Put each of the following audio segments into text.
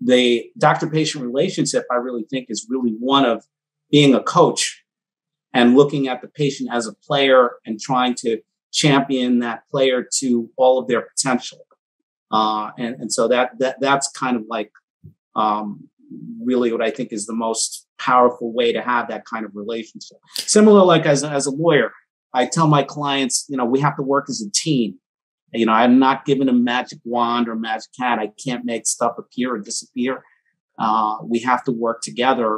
the doctor patient relationship, I really think, is really one of being a coach and looking at the patient as a player and trying to champion that player to all of their potential. Uh, and, and so that, that that's kind of like um, really what I think is the most powerful way to have that kind of relationship. Similar, like as, as a lawyer, I tell my clients, you know, we have to work as a team. You know, I'm not given a magic wand or magic hat. I can't make stuff appear or disappear. Uh, we have to work together.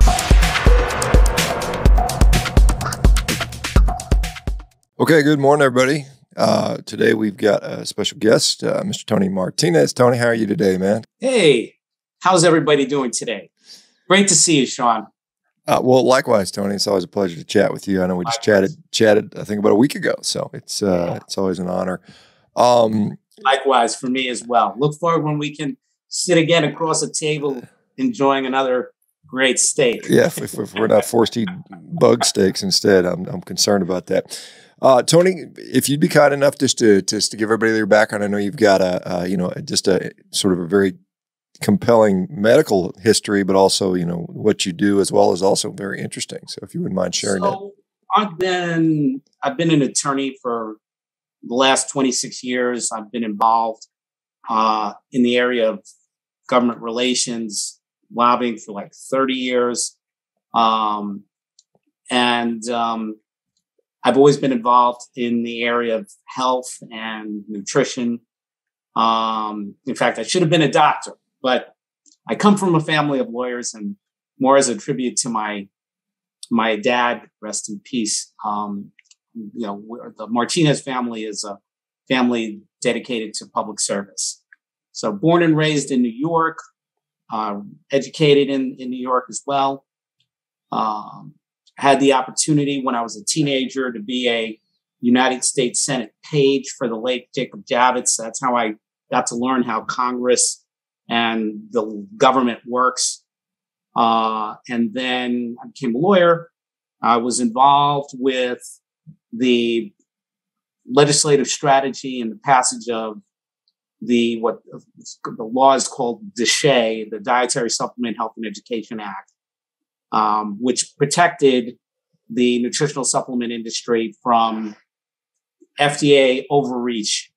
Okay, good morning, everybody. Uh, today we've got a special guest, uh, Mr. Tony Martinez. Tony, how are you today, man? Hey, how's everybody doing today? Great to see you, Shawn. Uh, well, likewise, Tony. It's always a pleasure to chat with you. I know we just likewise. chatted chatted I think about a week ago, so it's uh, yeah. it's always an honor. Um, likewise for me as well. Look forward when we can sit again across a table enjoying another great steak. Yeah, if, if, we're not forced to eat bug steaks instead, I'm I'm concerned about that. Uh, Tony, if you'd be kind enough just to just to give everybody your background, I know you've got a, a you know just a sort of a very compelling medical history, but also you know what you do as well is also very interesting. So if you wouldn't mind sharing so, that. I've been I've been an attorney for the last 26 years. I've been involved uh, in the area of government relations, lobbying for like 30 years, um, and um, I've always been involved in the area of health and nutrition. Um, in fact, I should have been a doctor, but I come from a family of lawyers, and more as a tribute to my my dad, rest in peace. Um, you know, the Martinez family is a family dedicated to public service. So, born and raised in New York, uh, educated in, in New York as well. Um, had the opportunity when I was a teenager to be a United States Senate page for the late Jacob Javits. That's how I got to learn how Congress and the government works. Uh, and then I became a lawyer. I was involved with the legislative strategy and the passage of the what the law is called DSHEA, the Dietary Supplement Health and Education Act, um, which protected the nutritional supplement industry from FDA overreach.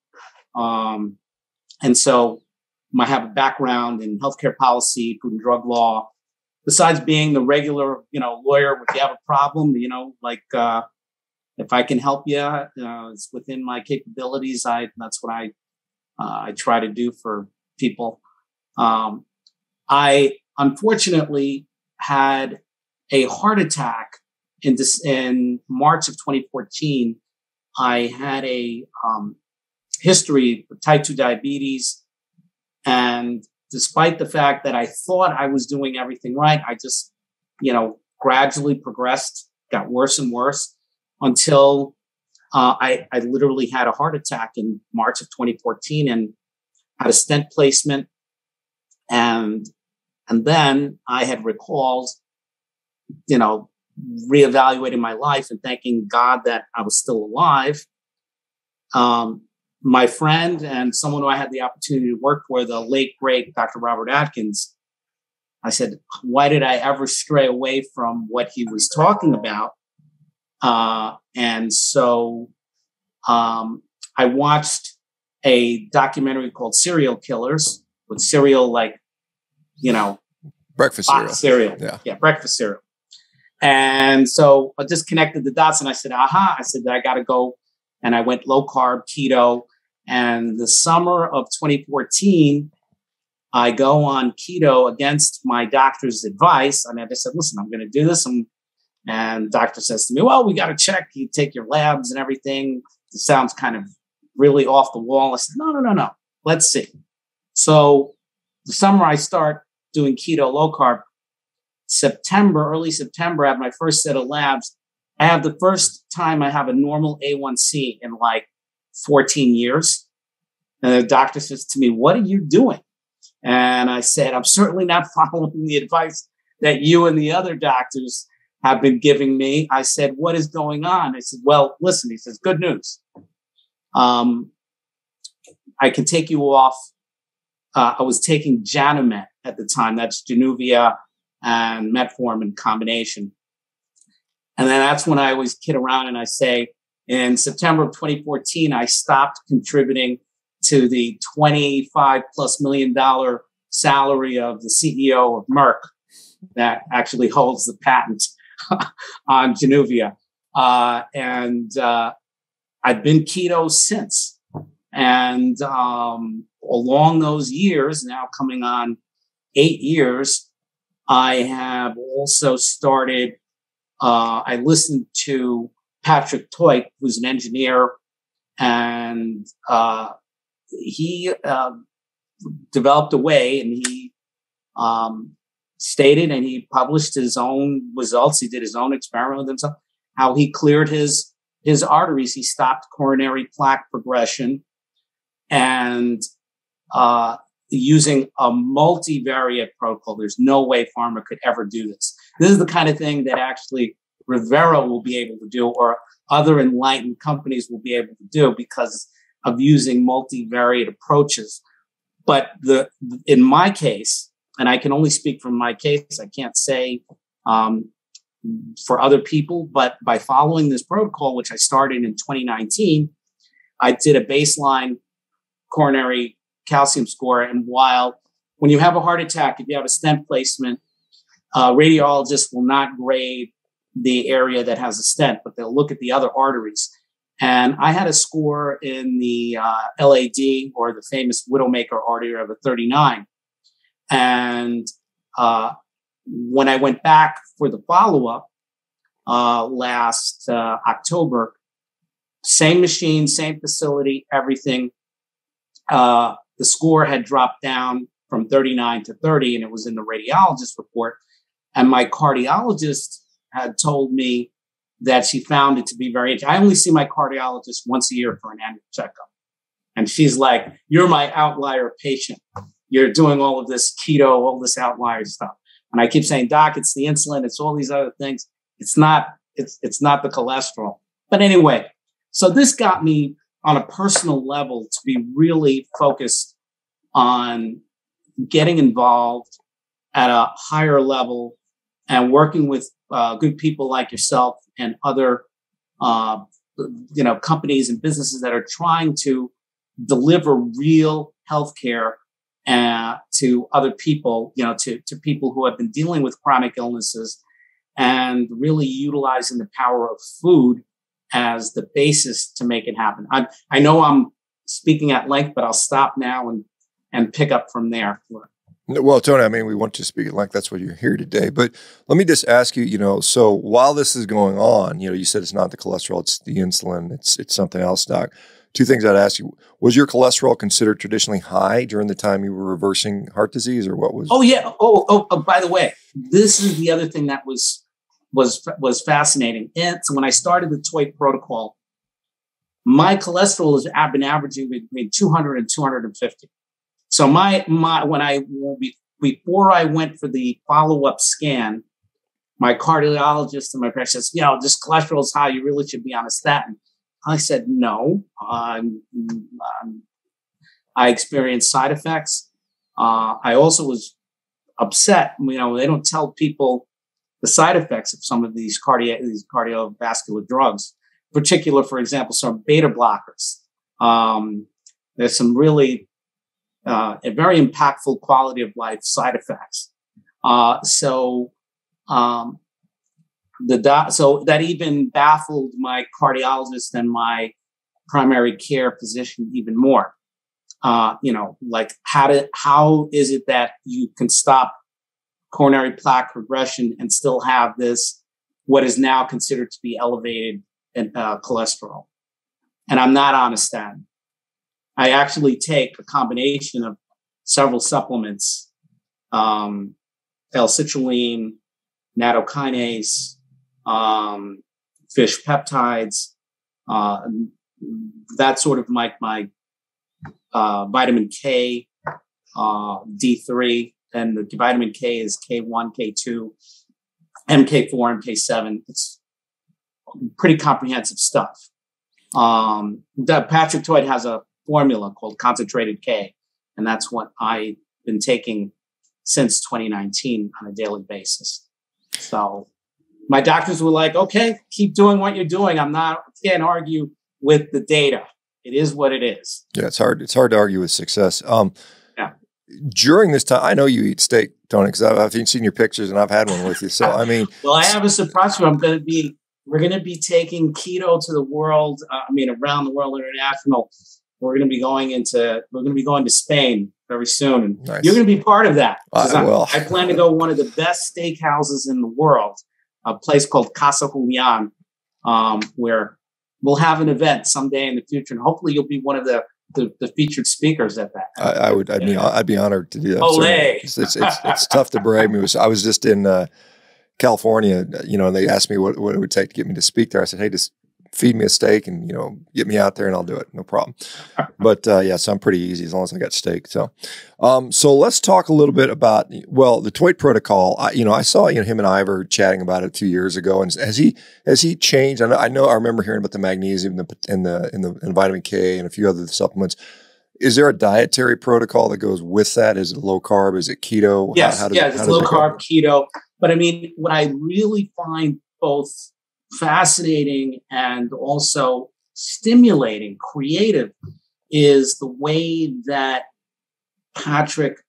Um, and so I have a background in healthcare policy, food and drug law. Besides being the regular, you know, lawyer, if you have a problem, you know, like uh, if I can help you, uh, it's within my capabilities. I that's what I uh, I try to do for people. Um, I unfortunately had a heart attack in this in March of 2014. I had a um, history of type 2 diabetes. And despite the fact that I thought I was doing everything right, I just, you know, gradually progressed, got worse and worse until uh, I, I literally had a heart attack in March of 2014 and had a stent placement. And, and then I had recalled you know, reevaluating my life and thanking God that I was still alive. Um, my friend and someone who I had the opportunity to work for, the late great Dr. Robert Atkins, I said, why did I ever stray away from what he was talking about? Uh, and so um, I watched a documentary called Serial Killers with cereal, like, you know, breakfast cereal. cereal. Yeah. Yeah. Breakfast cereal. And so I just connected the dots and I said, aha, I said, that I got to go. And I went low carb, keto. And the summer of 2014, I go on keto against my doctor's advice. I mean, I said, listen, I'm going to do this. And, and doctor says to me, well, we got to check. You take your labs and everything. It sounds kind of really off the wall. I said, no, no, no, no. Let's see. So the summer I start doing keto low carb, September, early September, I have my first set of labs. I have the first time I have a normal A1C in like 14 years. And the doctor says to me, What are you doing? And I said, I'm certainly not following the advice that you and the other doctors have been giving me. I said, What is going on? I said, Well, listen, he says, Good news. Um, I can take you off. Uh, I was taking Janumet at the time. That's Januvia and metformin combination. And then that's when I always kid around and I say, in September of 2014, I stopped contributing to the 25 plus million dollar salary of the CEO of Merck that actually holds the patent on Januvia. Uh, and uh, I've been keto since. And um, along those years, now coming on eight years, I have also started, uh, I listened to Patrick Toit, who's an engineer, and uh, he uh, developed a way and he um, stated and he published his own results. He did his own experiment with himself, how he cleared his his arteries. He stopped coronary plaque progression and uh, using a multivariate protocol. There's no way pharma could ever do this. This is the kind of thing that actually Revero will be able to do, or other enlightened companies will be able to do because of using multivariate approaches. But the in my case, and I can only speak from my case, I can't say um, for other people, but by following this protocol, which I started in 2019, I did a baseline coronary calcium score. And while when you have a heart attack, if you have a stent placement, uh, radiologists will not grade the area that has a stent, but they'll look at the other arteries. And I had a score in the uh, LAD or the famous Widowmaker artery of a 39. And uh, when I went back for the follow up uh, last uh, October, same machine, same facility, everything. Uh, the score had dropped down from 39 to 30, and it was in the radiologist report. And my cardiologist had told me that she found it to be very. I only see my cardiologist once a year for an annual checkup, and she's like, "You're my outlier patient. You're doing all of this keto, all this outlier stuff." And I keep saying, "Doc, it's the insulin. It's all these other things. It's not. It's it's not the cholesterol." But anyway, so this got me on a personal level to be really focused on getting involved at a higher level and working with uh, good people like yourself and other uh, you know companies and businesses that are trying to deliver real healthcare uh, to other people you know to, to people who have been dealing with chronic illnesses and really utilizing the power of food as the basis to make it happen i, I know i'm speaking at length but i'll stop now and and pick up from there well, Tony, I mean, we want to speak at length. that's what you're here today. But let me just ask you, you know, so while this is going on, you know, you said it's not the cholesterol, it's the insulin, it's it's something else, Doc. Two things I'd ask you: Was your cholesterol considered traditionally high during the time you were reversing heart disease, or what was? Oh yeah. Oh, oh, oh by the way, this is the other thing that was was was fascinating. And so when I started the Toit protocol, my cholesterol has been averaging between 200 and 250. So my my when I before I went for the follow up scan, my cardiologist and my parents says, "You know, this cholesterol is high. You really should be on a statin." I said, "No, I experienced side effects. Uh, I also was upset. You know, they don't tell people the side effects of some of these cardiac these cardiovascular drugs, particular, for example, some beta blockers. Um, there's some really uh, a very impactful quality of life side effects. Uh, so, um, the do- so that even baffled my cardiologist and my primary care physician even more. Uh, you know, like how to how is it that you can stop coronary plaque progression and still have this what is now considered to be elevated in, uh, cholesterol? And I'm not on a statin. I actually take a combination of several supplements, um, L-citrulline, nattokinase, um, fish peptides, uh, that sort of like my uh, vitamin K, uh, D3, and the vitamin K is K1, K2, MK4, MK7. It's pretty comprehensive stuff. Um, Patrick Toit has a formula called concentrated K. And that's what I've been taking since 2019 on a daily basis. So my doctors were like, okay, keep doing what you're doing. I'm not, can't argue with the data. It is what it is. Yeah, it's hard. It's hard to argue with success. Um, yeah. During this time, I know you eat steak, Tony, because I've, I've, seen your pictures and I've had one with you. So I mean, well, I have a surprise for you. I'm going to be. We're going to be taking keto to the world. Uh, I mean, around the world, international. We're going to be going into. We're going to be going to Spain very soon, and nice. you're going to be part of that. Uh, well, I plan to go one of the best steakhouses in the world, a place called Casa Julian, um, where we'll have an event someday in the future, and hopefully you'll be one of the the, the featured speakers at that. I, I would. I'd be. I'd be honored to do that. Olay. It's, it's, it's, it's, tough to. I was. I was just in uh, California, you know, and they asked me what, what it would take to get me to speak there. I said, "Hey, just feed me a steak and you know get me out there and I'll do it. No problem. But uh, yeah so I'm pretty easy as long as I got steak so. Um, so let's talk a little bit about well the Toit protocol. I, you know I saw you know him and Ivor chatting about it two years ago and has he has he changed? I know I, know, I remember hearing about the magnesium and the and the, and the and vitamin K and a few other supplements. Is there a dietary protocol that goes with that? Is it low carb? Is it keto? Yes how, how does, yeah it's low carb keto. But I mean what I really find both fascinating and also stimulating, creative is the way that Patrick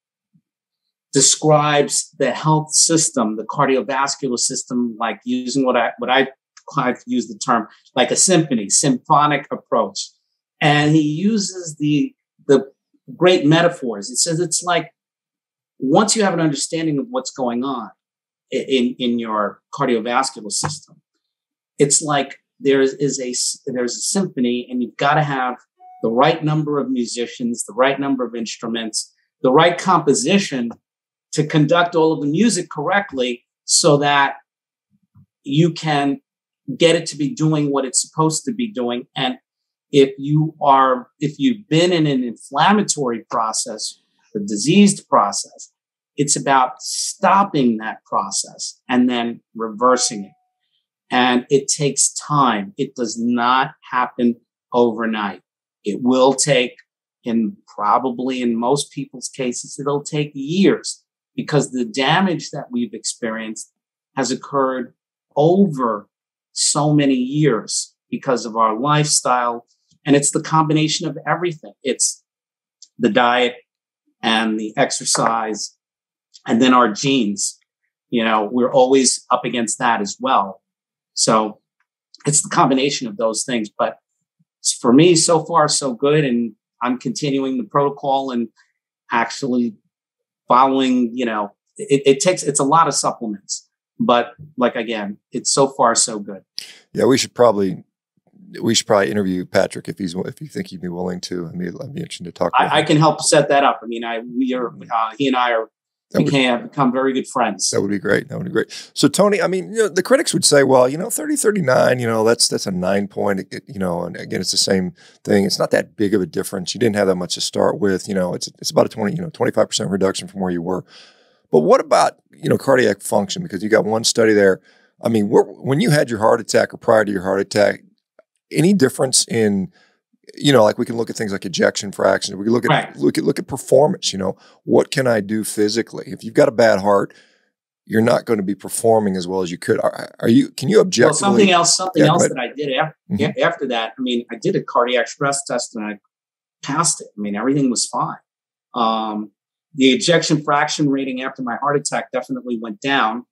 describes the health system, the cardiovascular system, like using what I what I I've used the term like a symphony, symphonic approach. And he uses the the great metaphors. It says it's like once you have an understanding of what's going on in, in your cardiovascular system, it's like there is a there's a symphony and you've got to have the right number of musicians the right number of instruments the right composition to conduct all of the music correctly so that you can get it to be doing what it's supposed to be doing. And if you are if you've been in an inflammatory process a diseased process it's about stopping that process and then reversing it and it takes time. It does not happen overnight. It will take, in probably in most people's cases, it'll take years because the damage that we've experienced has occurred over so many years because of our lifestyle. And it's the combination of everything. It's the diet and the exercise and then our genes. You know, we're always up against that as well. So it's the combination of those things. But for me, so far, so good. And I'm continuing the protocol and actually following, you know, it, it takes, it's a lot of supplements. But like again, it's so far so good. Yeah, we should probably we should probably interview Patrick if he's if you think he'd be willing to. I mean, I'd be interested to talk. I, I, can help set that up. I mean, I we are uh, he and I are that became would, become very good friends. That would be great. That would be great. So Tony, I mean, you know, the critics would say, well, you know, 30, 39, you know, that's that's a nine point, you know, and again, it's the same thing. It's not that big of a difference. You didn't have that much to start with. You know, it's it's about a 20, you know, 25% reduction from where you were. But what about, you know, cardiac function? Because you got one study there. I mean, when you had your heart attack or prior to your heart attack, any difference in you know, like we can look at things like ejection fraction. We can look at right. look at look at performance. You know, what can I do physically? If you've got a bad heart, you're not going to be performing as well as you could. Are, are you? Can you objectively? Well, something else. Something yeah, else that I did after, mm-hmm. after that. I mean, I did a cardiac stress test and I passed it. I mean, everything was fine. Um, the ejection fraction rating after my heart attack definitely went down,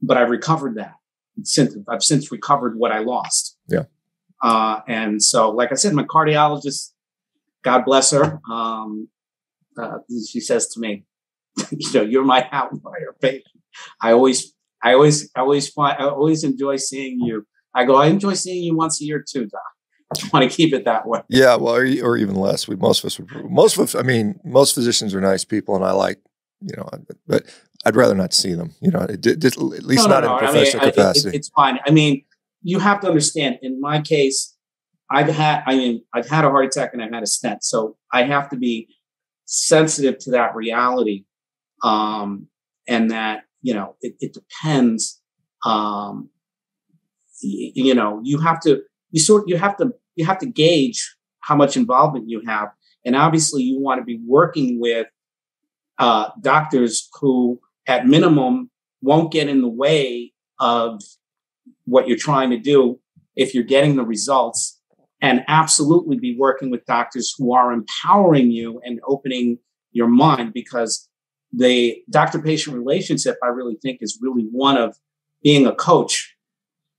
but I recovered that. Since I've since recovered what I lost. Yeah. Uh, and so, like I said, my cardiologist, God bless her, um, uh, she says to me, you know, you're my outlier patient. I always, I always, I always find, I always enjoy seeing you. I go, I enjoy seeing you once a year too, Doc. I want to keep it that way. Yeah, well, or, or even less. We most of us would. Most of us, I mean, most physicians are nice people, and I like, you know, but I'd rather not see them. You know, it, it, at least no, not no, no. in professional I mean, capacity. It, it's fine. I mean, you have to understand in my case, I've had, I mean, I've had a heart attack and I've had a stent. So I have to be sensitive to that reality. Um, and that, you know, it, it depends. Um, you know, you have to, you sort, you have to, you have to gauge how much involvement you have. And obviously you want to be working with uh, doctors who, at minimum, won't get in the way of what you're trying to do if you're getting the results, and absolutely be working with doctors who are empowering you and opening your mind because the doctor patient relationship, I really think, is really one of being a coach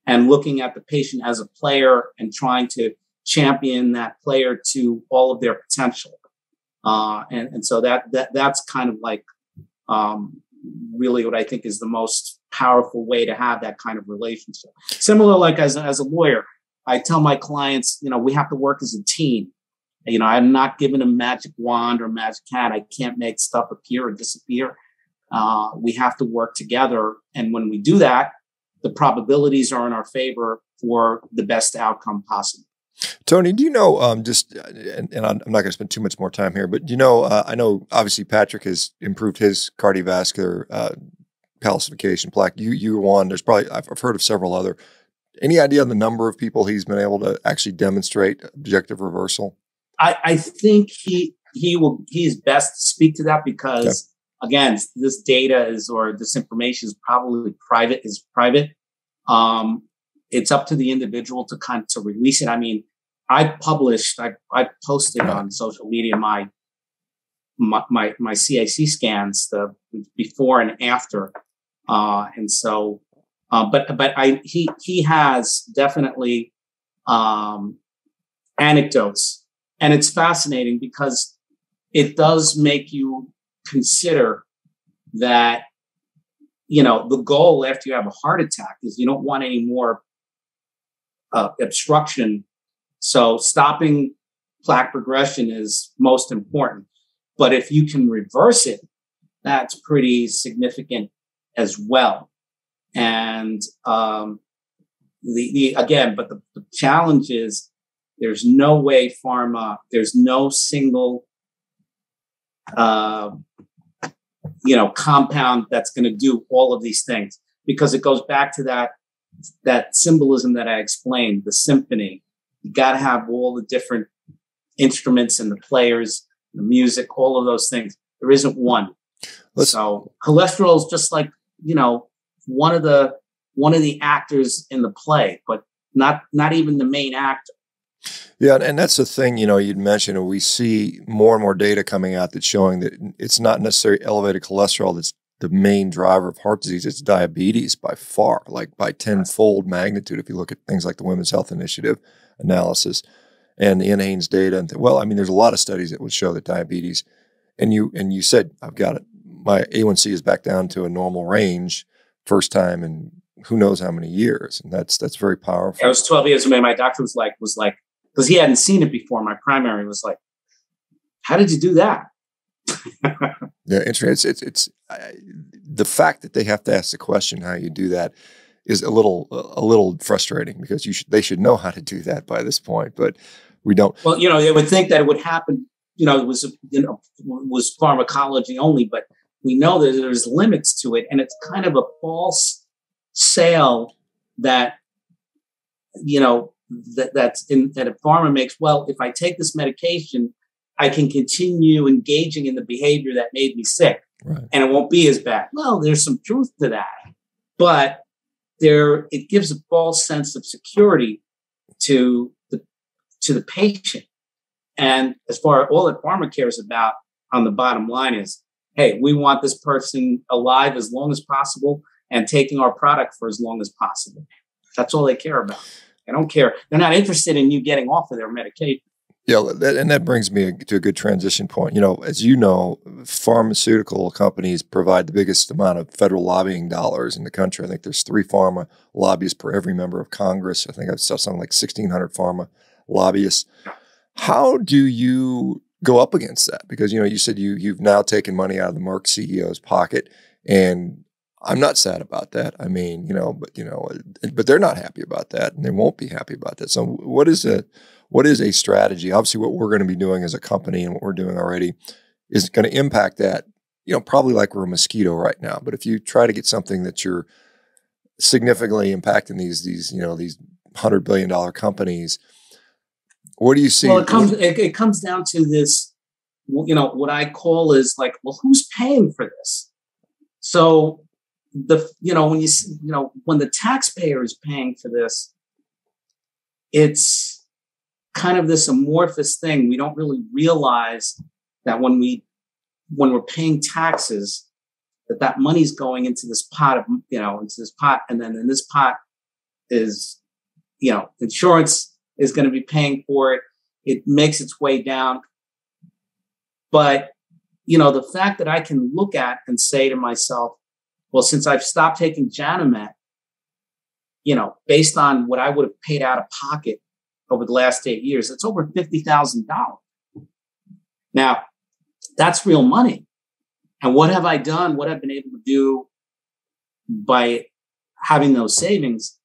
and looking at the patient as a player and trying to champion that player to all of their potential. Uh, and, and so that, that that's kind of like um, really what I think is the most powerful way to have that kind of relationship. Similar, like as, as a lawyer, I tell my clients, you know, we have to work as a team. You know, I'm not given a magic wand or magic hat. I can't make stuff appear or disappear. Uh, we have to work together. And when we do that, the probabilities are in our favor for the best outcome possible. Tony, do you know, um, just, uh, and, and, I'm not going to spend too much more time here, but you know, uh, I know obviously Patrick has improved his cardiovascular uh, calcification plaque. You, you one, there's probably, I've, I've heard of several other. Any idea on the number of people he's been able to actually demonstrate objective reversal? I, I think he, he will, he's best to speak to that because okay. again, this data is, or this information is probably private, is private. Um, it's up to the individual to kind of to release it. I mean, I published, I, I posted on social media my, my, my, my CAC scans, the before and after. Uh, and so, uh, but, but I, he, he has definitely, um, anecdotes and it's fascinating because it does make you consider that, you know, the goal after you have a heart attack is you don't want any more uh, obstruction. So stopping plaque progression is most important. But if you can reverse it, that's pretty significant as well. And um, the, the again, but the, the challenge is there's no way pharma, there's no single uh, you know compound that's going to do all of these things because it goes back to that that symbolism that I explained, the symphony. You got to have all the different instruments and the players, the music, all of those things. There isn't one. Let's, so cholesterol is just like you know one of the one of the actors in the play, but not not even the main actor. Yeah, and that's the thing, you know, you'd mentioned we see more and more data coming out that's showing that it's not necessarily elevated cholesterol that's the main driver of heart disease. It's diabetes by far, like by tenfold magnitude. If you look at things like the Women's Health Initiative analysis and the NHANES data, and well, I mean, there's a lot of studies that would show that diabetes, and you and you said I've got it. My A1C is back down to a normal range, first time in who knows how many years, and that's that's very powerful. I was 12 years old. My doctor was like was like because he hadn't seen it before. My primary was like, "How did you do that?" yeah, interesting. It's it's, it's I, the fact that they have to ask the question how you do that is a little a little frustrating because you should they should know how to do that by this point, but we don't. Well, you know, they would think that it would happen. You know, it was you know was pharmacology only, but we know that there's limits to it, and it's kind of a false sale that you know that that's in that a pharma makes. Well, if I take this medication, I can continue engaging in the behavior that made me sick right. and it won't be as bad. Well, there's some truth to that, but there it gives a false sense of security to the to the patient. And as far as all that pharma cares about on the bottom line is, hey, we want this person alive as long as possible and taking our product for as long as possible. That's all they care about. They don't care. They're not interested in you getting off of their medication. Yeah, and that brings me to a good transition point. You know, as you know, pharmaceutical companies provide the biggest amount of federal lobbying dollars in the country. I think there's three pharma lobbyists per every member of Congress. I think I've saw something like 1,600 pharma lobbyists. How do you go up against that? Because you know, you said you you've now taken money out of the Merck CEO's pocket, and I'm not sad about that. I mean, you know, but you know, but they're not happy about that, and they won't be happy about that. So, what is a what is a strategy? Obviously, what we're going to be doing as a company and what we're doing already is going to impact that. You know, probably like we're a mosquito right now. But if you try to get something that you're significantly impacting these these you know these hundred billion dollar companies, what do you see? Well, it comes it, it comes down to this you know, what I call is like, well, who's paying for this? So the, you know, when you, you know, when the taxpayer is paying for this, it's kind of this amorphous thing. We don't really realize that when we, when we're paying taxes, that that money's going into this pot of, you know, into this pot. And then in this pot is, you know, insurance is going to be paying for it. It makes its way down. But, you know, the fact that I can look at and say to myself, well, since I've stopped taking Janumet, you know, based on what I would have paid out of pocket over the last eight years, it's over $50,000. Now, that's real money. And what have I done? What I've been able to do by having those savings,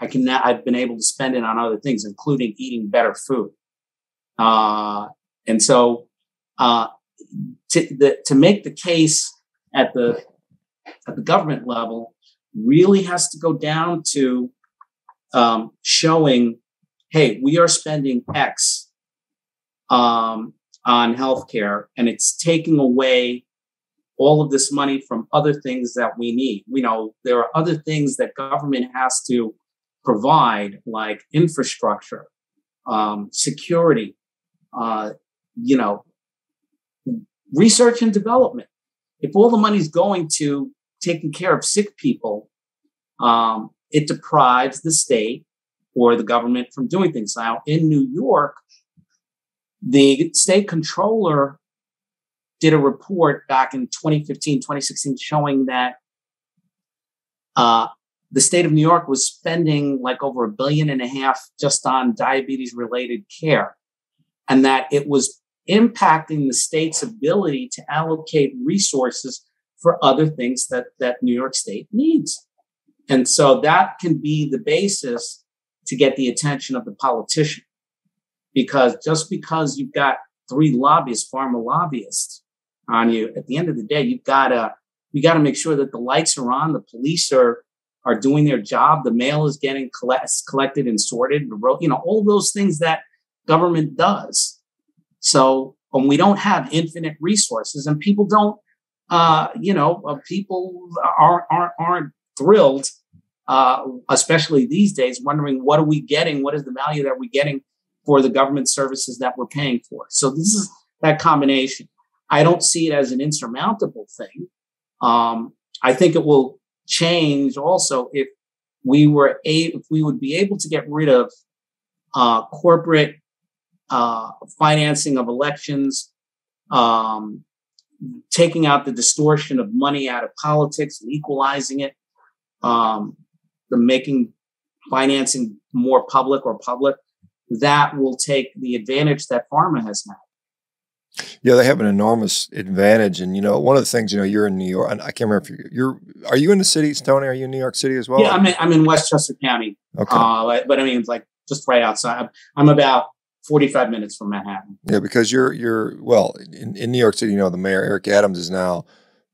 I can now, I've been able to spend it on other things, including eating better food. Uh, and so, uh, to, the, to make the case at the, at the government level really has to go down to, um, showing, hey, we are spending X, um, on healthcare and it's taking away all of this money from other things that we need. You know, there are other things that government has to provide, like infrastructure, um, security, uh, you know, research and development. If all the money's going to taking care of sick people, um, it deprives the state or the government from doing things. Now, in New York, the state controller did a report back in 2015, 2016 showing that uh, the state of New York was spending like over a billion and a half just on diabetes related care, and that it was impacting the state's ability to allocate resources for other things that, that New York State needs. And so that can be the basis to get the attention of the politician. Because just because you've got three lobbyists, pharma lobbyists, on you. At the end of the day, you've got to you got to make sure that the lights are on, the police are are doing their job, the mail is getting collect, collected and sorted, you know, all those things that government does. So when we don't have infinite resources and people don't, uh, you know, uh, people aren't aren't, aren't thrilled, uh, especially these days, wondering what are we getting? What is the value that we're getting for the government services that we're paying for? So this is that combination. I don't see it as an insurmountable thing. Um, I think it will change also if we were a, if we would be able to get rid of uh, corporate uh, financing of elections, um, taking out the distortion of money out of politics and equalizing it, um, the making financing more public or public, that will take the advantage that pharma has had. Yeah, they have an enormous advantage, and you know, one of the things you know, you're in New York. I can't remember if you're, you're are you in the cities, Tony? Are you in New York City as well? Yeah, I'm in, I'm in Westchester County. Okay, uh, but I mean, it's like just right outside. I'm, I'm about 45 minutes from Manhattan. Yeah, because you're you're well in, in New York City. You know, the mayor Eric Adams is now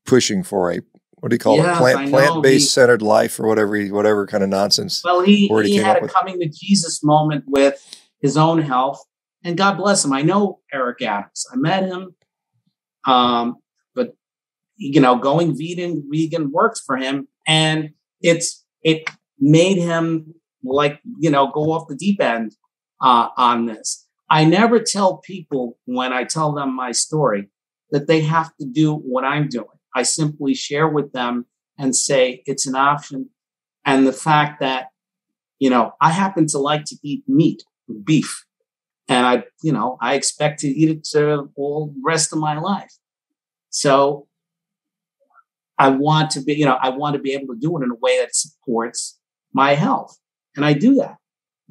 pushing for a what do you call yes, it? Plant plant based centered life or whatever he, whatever kind of nonsense. Well, he he, he had a with. coming to Jesus moment with his own health and God bless him. I know Eric Adams. I met him. Um, but you know, going vegan, vegan works for him. And it's it made him like, you know, go off the deep end uh, on this. I never tell people when I tell them my story that they have to do what I'm doing. I simply share with them and say it's an option. And the fact that, you know, I happen to like to eat meat, beef and I, you know, I expect to eat it to all rest of my life. So I want to be, you know, I want to be able to do it in a way that supports my health, and I do that.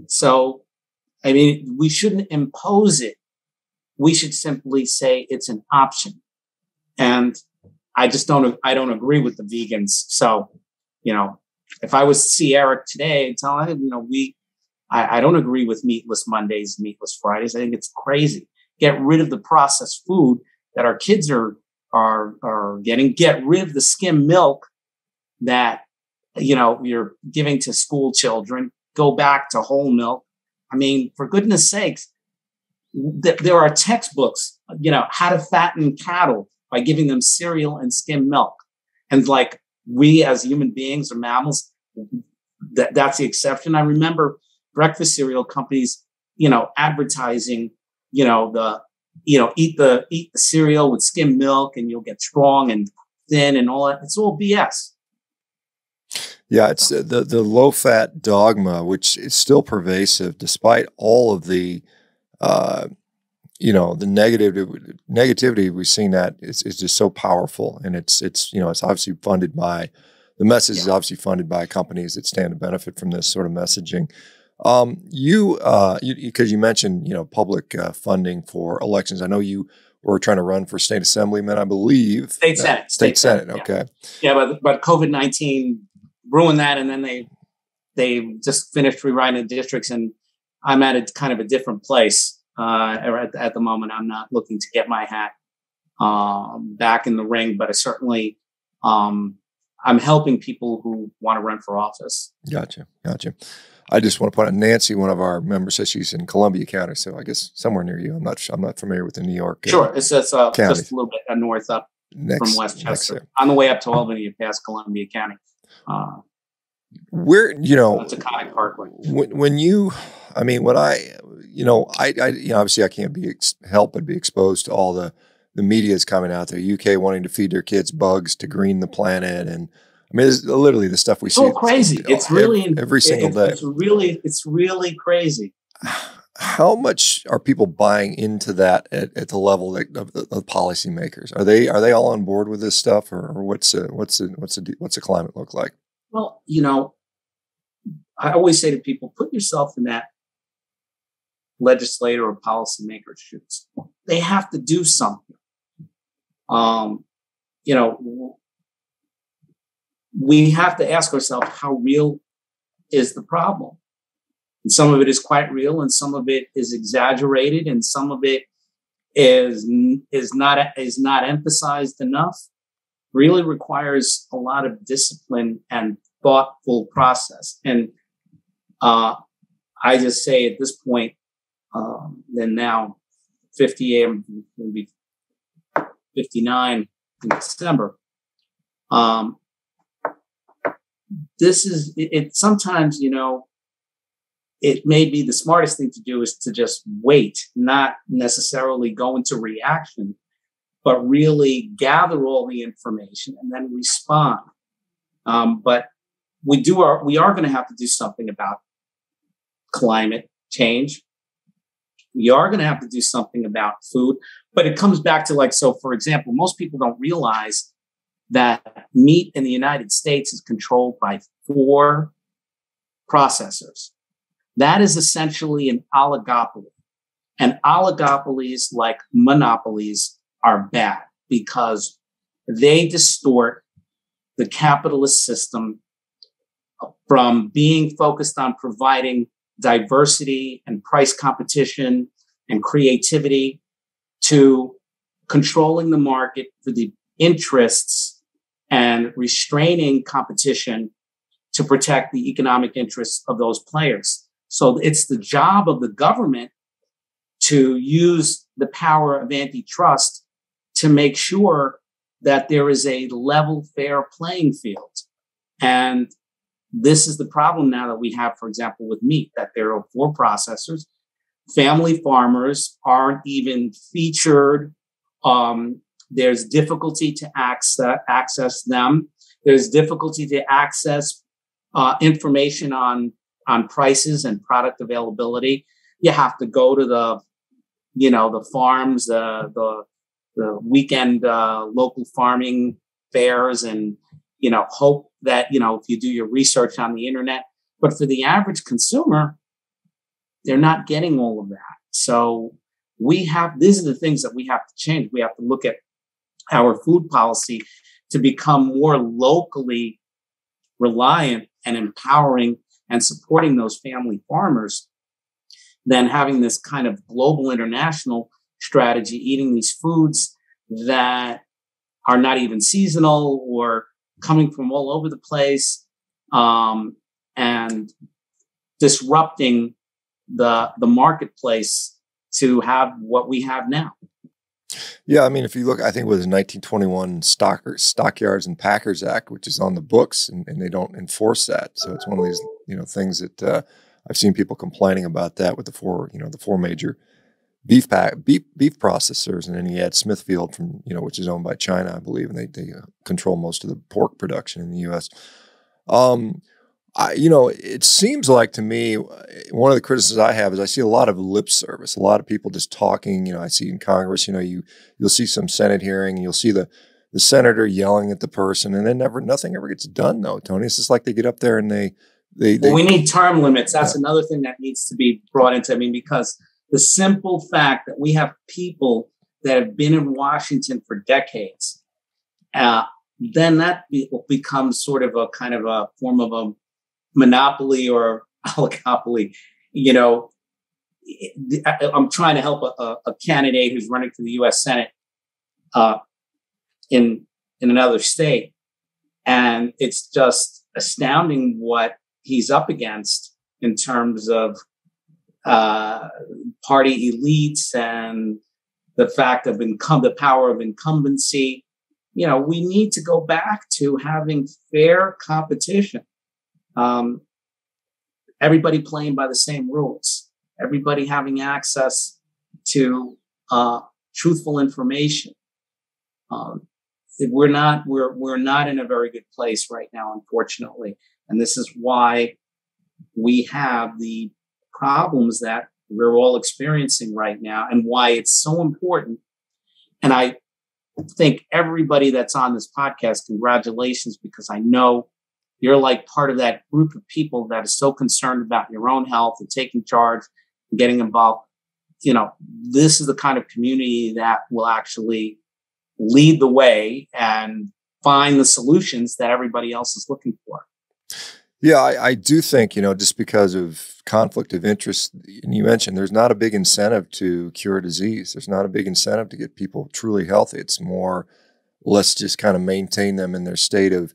So, I mean, we shouldn't impose it. We should simply say it's an option, and I just don't. I don't agree with the vegans. So, you know, if I was to see Eric today and tell him, you know, we I, I don't agree with meatless Mondays, meatless Fridays. I think it's crazy. Get rid of the processed food that our kids are are are getting. Get rid of the skim milk that you know you're giving to school children. Go back to whole milk. I mean, for goodness sakes, th- there are textbooks, you know, how to fatten cattle by giving them cereal and skim milk. And like we as human beings or mammals, that, that's the exception. I remember breakfast cereal companies, you know, advertising, you know, the, you know, eat the, eat the cereal with skim milk and you'll get strong and thin and all that. It's all BS. Yeah, it's the the low fat dogma, which is still pervasive despite all of the, uh, you know, the negative negativity we've seen that is, is just so powerful, and it's it's you know it's obviously funded by the message yeah. is obviously funded by companies that stand to benefit from this sort of messaging. Um, you, because uh, you, you, mentioned you know public uh, funding for elections. I know you were trying to run for state assemblyman, I believe. State senate. State, state senate. senate. Okay. Yeah, but but COVID nineteen ruined that, and then they they just finished rewriting the districts, and I'm at a kind of a different place uh, at, at the moment. I'm not looking to get my hat um, back in the ring, but I certainly um, I'm helping people who want to run for office. Gotcha, gotcha. I just want to point out Nancy, one of our members, says she's in Columbia County, so I guess somewhere near you. I'm not. I'm not familiar with the New York. Uh, sure, it's just, uh, just a little bit north up next, from Westchester. On the way up to Albany, you pass Columbia County. Uh, where you know it's a Taconic Parkway. When, when you, I mean, when I, you know, I, I, you know, obviously I can't be ex- help but be exposed to all the the media is coming out there. UK wanting to feed their kids bugs to green the planet, and I mean, it's literally the stuff we see. Oh, crazy! It's really every, every single day. It's really, it's really crazy. How much are people buying into that at, at the level of, of, of policymakers? Are they are they all on board with this stuff, or, or what's a, what's a, what's a, what's the climate look like? Well, you know, I always say to people, put yourself in that legislator or policymaker shoes. They have to do something. Um, you know, we have to ask ourselves how real is the problem? And some of it is quite real, and some of it is exaggerated, and some of it is is not is not emphasized enough really requires a lot of discipline and thoughtful process. And uh, I just say at this point, um, then now 58, I'm going to be 59 in December. Um, this is it, it, sometimes you know it may be the smartest thing to do is to just wait not necessarily go into reaction but really gather all the information and then respond. Um, but we do our, we are going to have to do something about climate change. We are going to have to do something about food, but it comes back to like, so for example, most people don't realize that meat in the United States is controlled by four processors. That is essentially an oligopoly. And oligopolies, like monopolies, are bad because they distort the capitalist system from being focused on providing diversity and price competition and creativity to controlling the market for the interests and restraining competition to protect the economic interests of those players. So it's the job of the government to use the power of antitrust to make sure that there is a level, fair playing field. And this is the problem now that we have, for example, with meat, that there are four processors. Family farmers aren't even featured. Um, there's difficulty to access, access them. There's difficulty to access uh, information on, on prices and product availability. You have to go to the, you know, the farms, the, the the weekend uh, local farming fairs and you know hope that you know if you do your research on the internet but for the average consumer they're not getting all of that so we have these are the things that we have to change we have to look at our food policy to become more locally reliant and empowering and supporting those family farmers than having this kind of global international strategy, eating these foods that are not even seasonal or coming from all over the place um, and disrupting the the marketplace to have what we have now. Yeah, I mean, if you look, I think it was 1921 Stocker, Stockyards and Packers Act, which is on the books, and, and, they don't enforce that. So it's one of these, you know, things that uh, I've seen people complaining about that with the four, you know, the four major beef pack beef beef processors, and then you had Smithfield from, you know, which is owned by China, I believe, and they they uh, control most of the pork production in the U.S. Um, I, you know, it seems like to me, one of the criticisms I have is I see a lot of lip service, a lot of people just talking. You know, I see in Congress, you know, you you'll see some Senate hearing, you'll see the the senator yelling at the person, and then never nothing ever gets done. Though, Tony, it's just like they get up there and they they. they well, we need term limits. That's yeah. another thing that needs to be brought into. I mean, because the simple fact that we have people that have been in Washington for decades, uh, then that becomes sort of a kind of a form of a monopoly or oligopoly. You know, I'm trying to help a, a candidate who's running for the U.S. Senate uh, in in another state, and it's just astounding what he's up against in terms of uh, party elites and the fact of income, the power of incumbency. You know, we need to go back to having fair competition um, everybody playing by the same rules, everybody having access to uh, truthful information. Um, we're not we're we're not in a very good place right now, unfortunately, and this is why we have the problems that we're all experiencing right now, and why it's so important. And I think everybody that's on this podcast, congratulations, because I know you're like part of that group of people that is so concerned about your own health and taking charge and getting involved. You know, this is the kind of community that will actually lead the way and find the solutions that everybody else is looking for. Yeah, I, I, do think, you know, just because of conflict of interest, and you mentioned there's not a big incentive to cure disease. There's not a big incentive to get people truly healthy. It's more, let's just kind of maintain them in their state of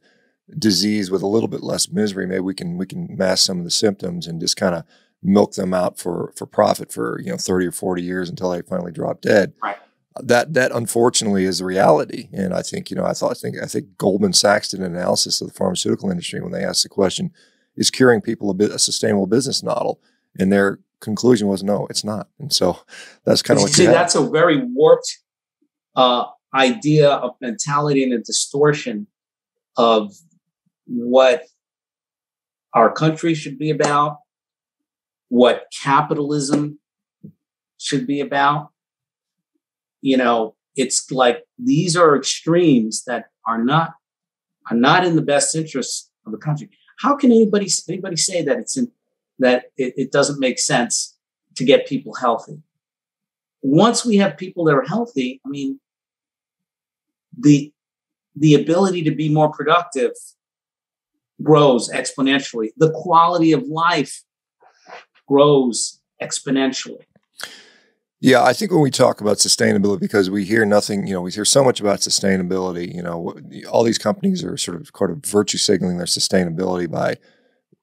disease with a little bit less misery, maybe we can we can mask some of the symptoms and just kind of milk them out for for profit for you know 30 or 40 years until they finally drop dead. Right. That that unfortunately is the reality. And I think, you know, I thought I think I think Goldman Sachs did an analysis of the pharmaceutical industry when they asked the question, is curing people a bit a sustainable business model? And their conclusion was no, it's not. And so that's kind of what you see. That's a very warped uh, idea of mentality and a distortion of what our country should be about, what capitalism should be about. You know, it's like these are extremes that are not are not in the best interest of the country. How can anybody anybody say that it's in that it, it doesn't make sense to get people healthy? Once we have people that are healthy, I mean, the the ability to be more productive grows exponentially. The quality of life grows exponentially. Yeah, I think when we talk about sustainability, because we hear nothing, you know, we hear so much about sustainability. You know, all these companies are sort of kind of virtue signaling their sustainability by,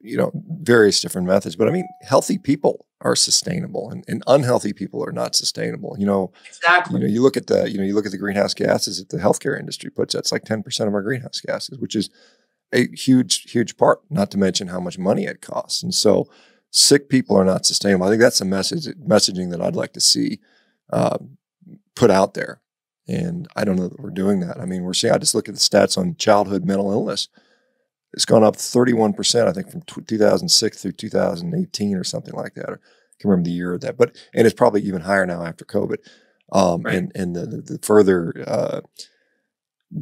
you know, various different methods. But I mean, healthy people are sustainable, and, and unhealthy people are not sustainable. You know, exactly. You know, you look at the, you know, you look at the greenhouse gases that the healthcare industry puts. That's like ten percent of our greenhouse gases, which is a huge, huge part, not to mention how much money it costs. And so sick people are not sustainable. I think that's a message messaging that I'd like to see uh, put out there. And I don't know that we're doing that. I mean, we're seeing, I just look at the stats on childhood mental illness. It's gone up 31%, I think, from t- 2006 through 2018 or something like that. Or I can remember the year of that. But, and it's probably even higher now after COVID. Um, right. And, and the, the, the further, uh,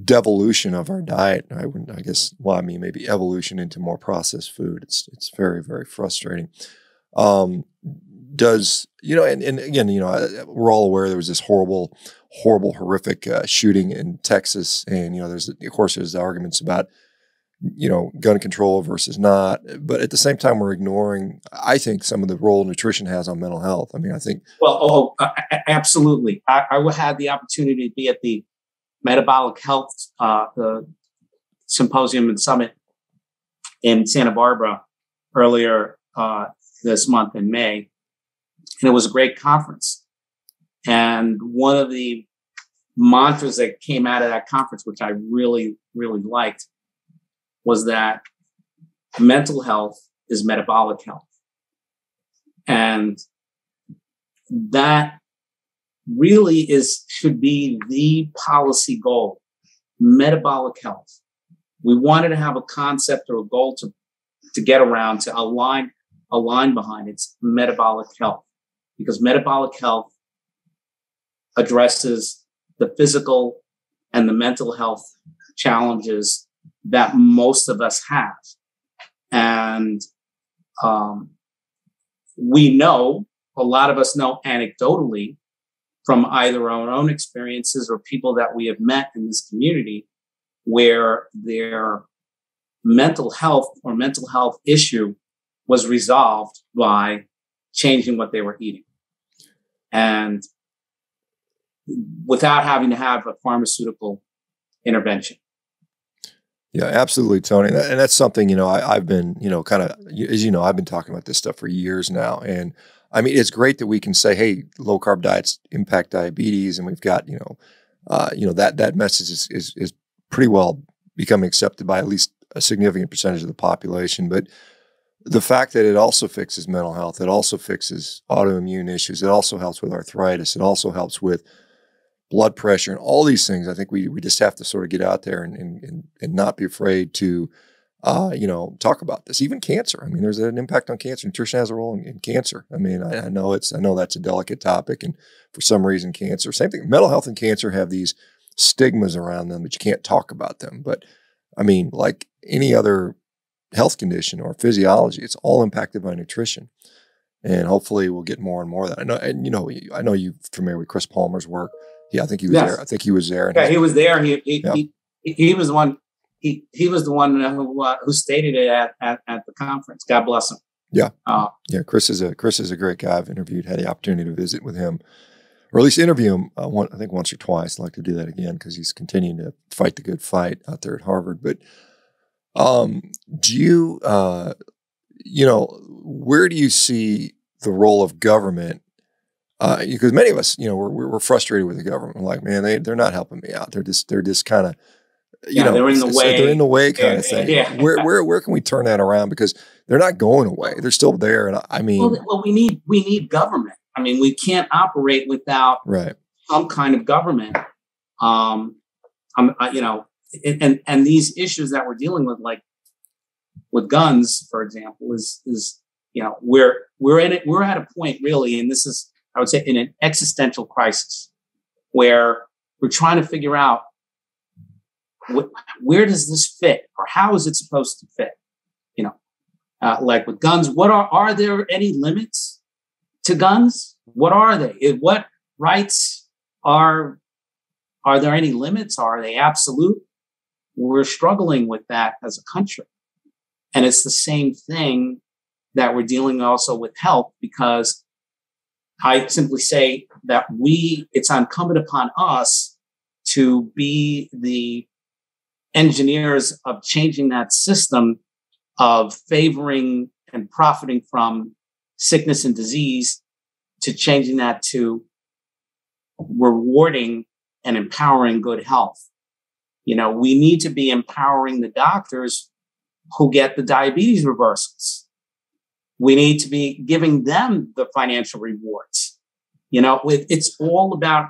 devolution of our diet. I wouldn't, I guess, well, I mean, maybe evolution into more processed food. It's it's very very frustrating. Um, does you know? And, and again, you know, we're all aware there was this horrible, horrible, horrific uh, shooting in Texas, and you know, there's of course there's the arguments about you know gun control versus not but at the same time we're ignoring i think some of the role nutrition has on mental health i mean i think well oh absolutely I, I had the opportunity to be at the metabolic health uh, the symposium and summit in Santa Barbara earlier uh, this month in May, and it was a great conference. And one of the mantras that came out of that conference, which I really, really liked, was that mental health is metabolic health. And that really is should be the policy goal metabolic health. We wanted to have a concept or a goal to to get around to align align behind. It's metabolic health. Because metabolic health addresses the physical and the mental health challenges that most of us have. And um, we know a lot of us know anecdotally from either our own experiences or people that we have met in this community where their mental health or mental health issue was resolved by changing what they were eating. And without having to have a pharmaceutical intervention. Yeah, absolutely, Tony. And that's something, you know, I, have been, you know, kind of, as you know, I've been talking about this stuff for years now. And I mean, it's great that we can say, hey, low carb diets impact diabetes. And we've got, you know, uh, you know, that, that message is, is, is pretty well becoming accepted by at least a significant percentage of the population. But the fact that it also fixes mental health, it also fixes autoimmune issues, it also helps with arthritis, it also helps with blood pressure and all these things. I think we we just have to sort of get out there and and, and not be afraid to uh, you know, talk about this. Even cancer. I mean, there's an impact on cancer. Nutrition has a role in, in cancer. I mean, I, I, know it's I know that's a delicate topic, and for some reason, cancer. Same thing. Mental health and cancer have these stigmas around them that you can't talk about them. But I mean, like any other health condition or physiology, it's all impacted by nutrition. And hopefully, we'll get more and more of that. I know, and you know, I know you're familiar with Chris Palmer's work. Yeah, I think he was yes. there. I think he was there. Yeah, he was there. He he, yeah. he, he was the one. He he was the one who uh, who stated it at, at, at the conference. God bless him. Yeah, uh, yeah. Chris is a Chris is a great guy. I've interviewed, had the opportunity to visit with him, or at least interview him. Uh, one, I think once or twice. I'd like to do that again because he's continuing to fight the good fight out there at Harvard. But um, do you, uh, you know, where do you see the role of government uh, because many of us, you know, we're, we're frustrated with the government. We're like, man, they they're not helping me out. They're just they're just kind of, you yeah, know, they're in the way. They're in the way, kind yeah, of thing. Yeah. Where where where can we turn that around? Because they're not going away. They're still there. And I mean, well, well we need we need government. I mean, we can't operate without right. some kind of government. Um, um, you know, and and these issues that we're dealing with, like with guns, for example, is is you know we're we're in it. We're at a point really, and this is I would say, in an existential crisis where we're trying to figure out wh- where does this fit or how is it supposed to fit? You know, uh, like with guns, what are, are there any limits to guns? What are they? What rights are, are there any limits? Are they absolute? We're struggling with that as a country. And it's the same thing that we're dealing also with health because I simply say that we, it's incumbent upon us to be the engineers of changing that system of favoring and profiting from sickness and disease to changing that to rewarding and empowering good health. You know, we need to be empowering the doctors who get the diabetes reversals we need to be giving them the financial rewards. You know, it's all about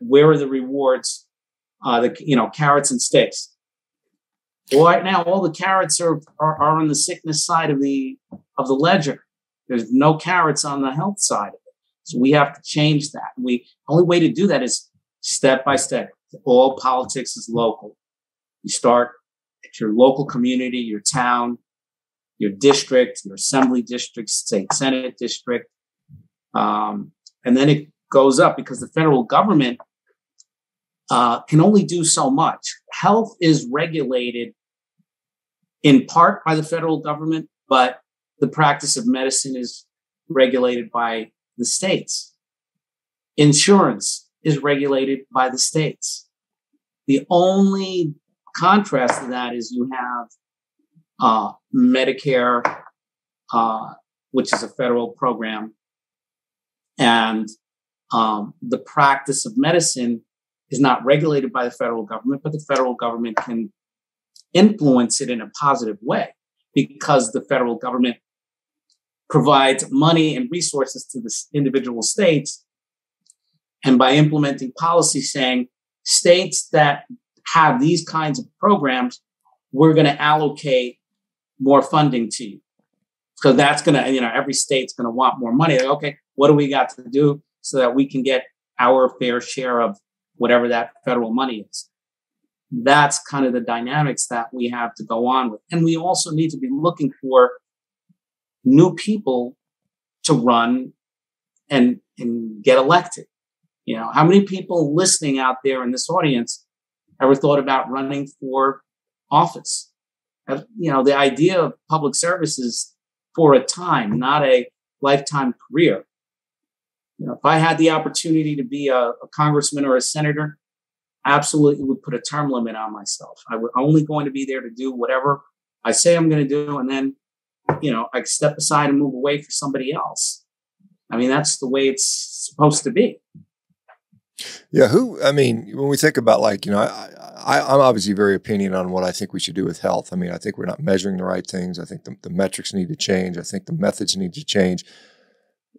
where are the rewards, uh, the you know carrots and sticks. Right now, all the carrots are, are are on the sickness side of the of the ledger. There's no carrots on the health side of it. So we have to change that. We only way to do that is step by step. All politics is local. You start at your local community, your town, your district, your assembly district, state senate district. Um, and then it goes up because the federal government uh, can only do so much. Health is regulated in part by the federal government, but the practice of medicine is regulated by the states. Insurance is regulated by the states. The only contrast to that is you have uh, Medicare, uh, which is a federal program, and um, the practice of medicine is not regulated by the federal government, but the federal government can influence it in a positive way because the federal government provides money and resources to the individual states. And by implementing policy saying states that have these kinds of programs, we're going to allocate more funding to you. So that's going to, you know, every state's going to want more money. Like, okay, what do we got to do so that we can get our fair share of whatever that federal money is? That's kind of the dynamics that we have to go on with. And we also need to be looking for new people to run and, and get elected. You know, how many people listening out there in this audience ever thought about running for office? You know, the idea of public service is for a time, not a lifetime career. You know, if I had the opportunity to be a, a congressman or a senator, absolutely would put a term limit on myself. I would only going to be there to do whatever I say I'm going to do, and then, you know, I step aside and move away for somebody else. I mean, that's the way it's supposed to be. Yeah, who? I mean, when we think about like, you know, I, I, am obviously very opinion on what I think we should do with health. I mean, I think we're not measuring the right things. I think the, the metrics need to change. I think the methods need to change.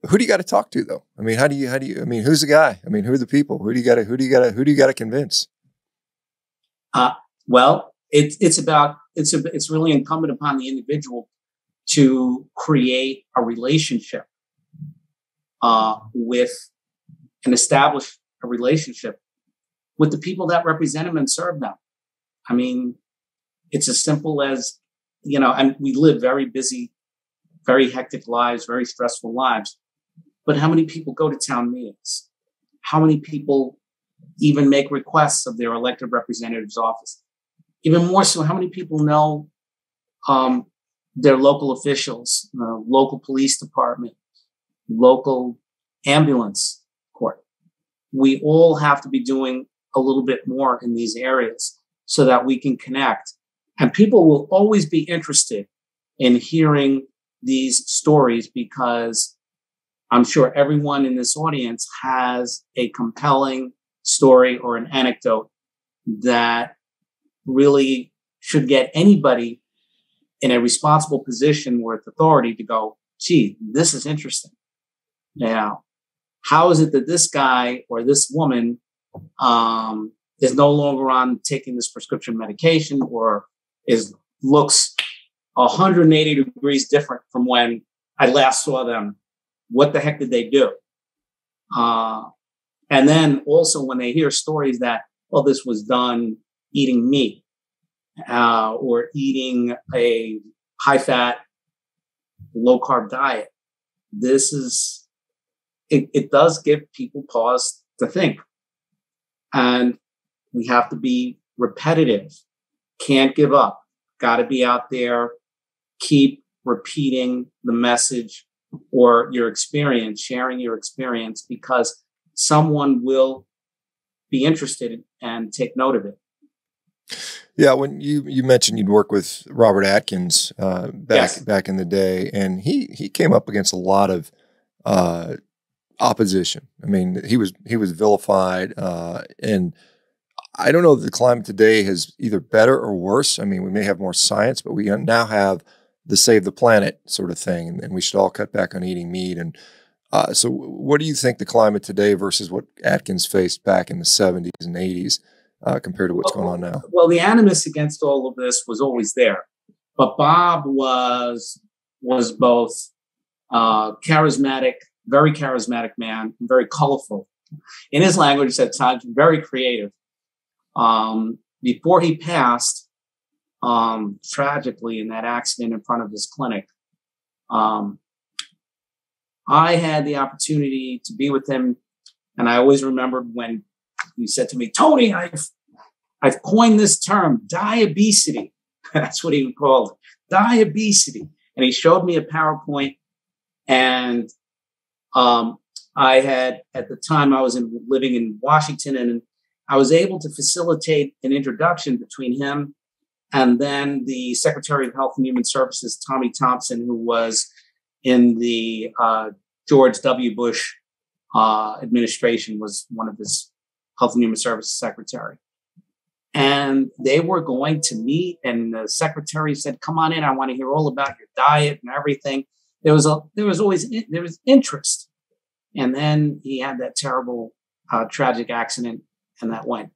Who do you got to talk to though? I mean, how do you, how do you, I mean, who's the guy? I mean, who are the people? Who do you got to, who do you got to, who do you got to convince? Uh, well, it's, it's about, it's, a, it's really incumbent upon the individual to create a relationship uh, with and establish a relationship with the people that represent them and serve them. I mean, it's as simple as, you know, and we live very busy, very hectic lives, very stressful lives. But how many people go to town meetings? How many people even make requests of their elected representative's office? Even more so, how many people know um, their local officials, uh, local police department, local ambulance court? We all have to be doing a little bit more in these areas so that we can connect. And people will always be interested in hearing these stories because I'm sure everyone in this audience has a compelling story or an anecdote that really should get anybody in a responsible position with authority to go, gee, this is interesting. Now, how is it that this guy or this woman um, is no longer on taking this prescription medication or is looks 180 degrees different from when I last saw them. What the heck did they do? Uh, and then also when they hear stories that, well, this was done eating meat uh, or eating a high fat, low carb diet, this is, it, it does give people pause to think. And we have to be repetitive, can't give up, got to be out there, keep repeating the message or your experience, sharing your experience, because someone will be interested and take note of it. Yeah, when you you mentioned you'd work with Robert Atkins uh, back yes. back in the day, and he he came up against a lot of uh, opposition. I mean, he was he was vilified, uh, and I don't know if the climate today has either better or worse. I mean, we may have more science, but we now have the save the planet sort of thing, and, and we should all cut back on eating meat. And uh, so, what do you think the climate today versus what Atkins faced back in the '70s and '80s uh, compared to what's well, going on now? Well, the animus against all of this was always there, but Bob was was both uh, charismatic very charismatic man, very colorful. In his language at times, very creative. Um, before he passed, um, tragically in that accident in front of his clinic, um, I had the opportunity to be with him, and I always remembered when he said to me, "Tony, I've I've coined this term, diabesity." That's what he called it, diabesity. And he showed me a PowerPoint, and um, I had at the time I was in, living in Washington, and I was able to facilitate an introduction between him and then the Secretary of Health and Human Services, Tommy Thompson, who was in the uh, George W. Bush uh, administration was one of his health and human services secretary. And they were going to meet, and the secretary said, "Come on in. I want to hear all about your diet and everything." There was a there was always there was interest, and then he had that terrible uh, tragic accident, and that went.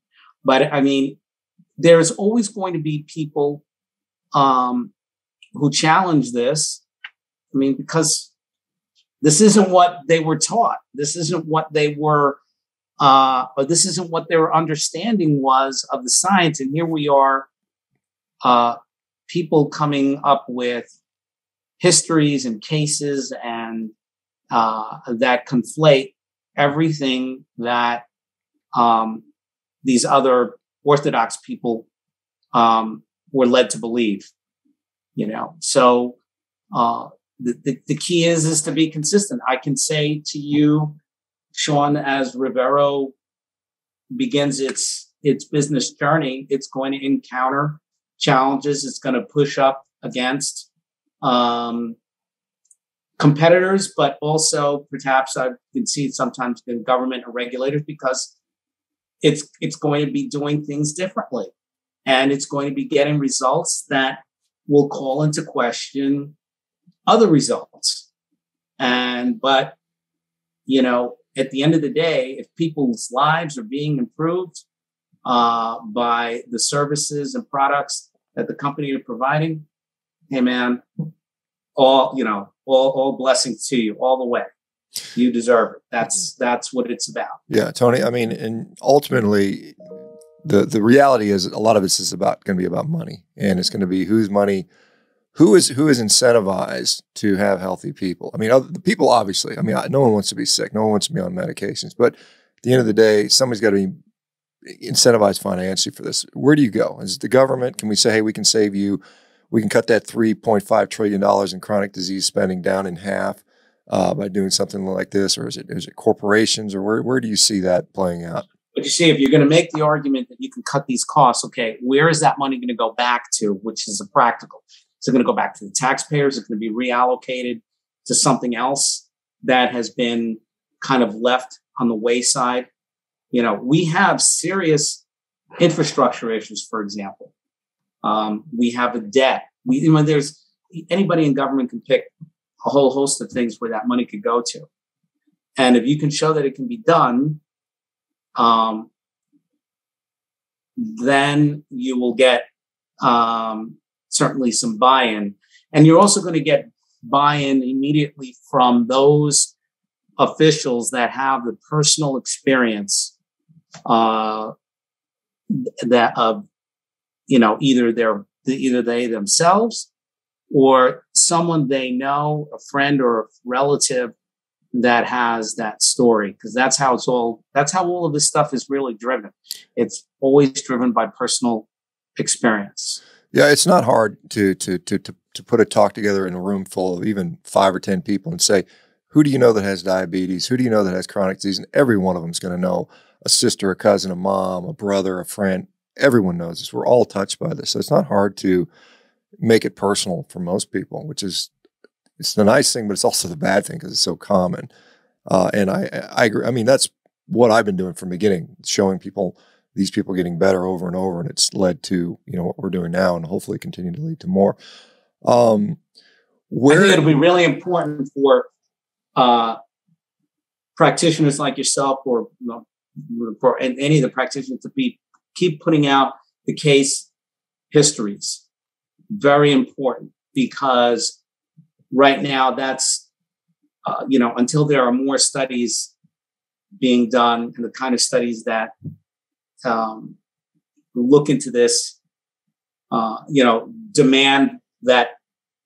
But I mean, there's always going to be people um, who challenge this. I mean, because this isn't what they were taught. This isn't what they were, uh, or this isn't what their understanding was of the science. And here we are, uh, people coming up with histories and cases and uh, that conflate everything that um, these other orthodox people um, were led to believe. You know, so uh, the, the, the key is is to be consistent. I can say to you, Shawn, as Revero begins its its business journey, it's going to encounter challenges. It's going to push up against um, competitors, but also perhaps I can see sometimes in government or regulators because it's it's going to be doing things differently, and it's going to be getting results that will call into question other results. And, but, you know, at the end of the day, if people's lives are being improved uh, by the services and products that the company are providing, hey, man, all, you know, all, all blessings to you all the way. You deserve it. That's, mm-hmm. that's what it's about. Yeah, Tony. I mean, and ultimately, the the reality is a lot of this is about going to be about money, and it's going to be whose money who is who is incentivized to have healthy people? I mean, other, the people obviously. I mean, no one wants to be sick. No one wants to be on medications. But at the end of the day, somebody's got to be incentivized financially for this. Where do you go? Is the government? Can we say, hey, we can save you? We can cut that three point five trillion dollars in chronic disease spending down in half uh, by doing something like this, or is it is it corporations, or where where do you see that playing out? But you see, if you're going to make the argument that you can cut these costs, okay, where is that money going to go back to, which is a practical? Is it going to go back to the taxpayers? Is it going to be reallocated to something else that has been kind of left on the wayside? You know, we have serious infrastructure issues, for example. Um, we have a debt. We, you know, there's anybody in government can pick a whole host of things where that money could go to. And if you can show that it can be done, um, then you will get um, certainly some buy-in. And you're also going to get buy-in immediately from those officials that have the personal experience uh, that of you know either they're either they themselves or someone they know, a friend or a relative that has that story because that's how it's all that's how all of this stuff is really driven it's always driven by personal experience yeah, it's not hard to to to to to put a talk together in a room full of even five or ten people and say, who do you know that has diabetes? Who do you know that has chronic disease? And every one of them is going to know a sister, a cousin, a mom, a brother, a friend. Everyone knows this. We're all touched by this, so it's not hard to make it personal for most people, which is it's the nice thing, but it's also the bad thing because it's so common. Uh, and I, I agree. I mean, that's what I've been doing from the beginning, showing people these people getting better over and over, and it's led to you know what we're doing now, and hopefully continue to lead to more. Um, where I think it'll be really important for uh, practitioners like yourself, or you know, for and any of the practitioners to be keep putting out the case histories. Very important because right now that's uh, you know until there are more studies being done and the kind of studies that um, look into this, uh, you know, demand that